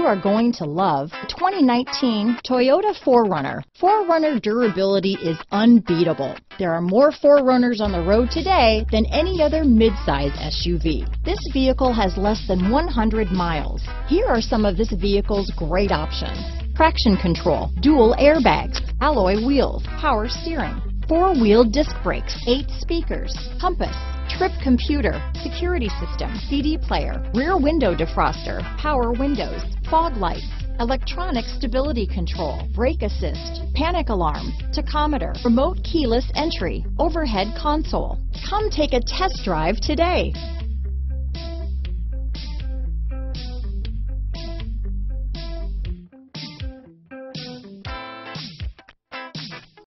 you are going to love the 2019 Toyota 4Runner. 4Runner durability is unbeatable. There are more 4Runners on the road today than any other midsize SUV. This vehicle has less than 100 miles. Here are some of this vehicle's great options. Traction control, dual airbags, alloy wheels, power steering, four-wheel disc brakes, eight speakers, compass, trip computer, security system, CD player, rear window defroster, power windows, fog lights, electronic stability control, brake assist, panic alarm, tachometer, remote keyless entry, overhead console. Come take a test drive today.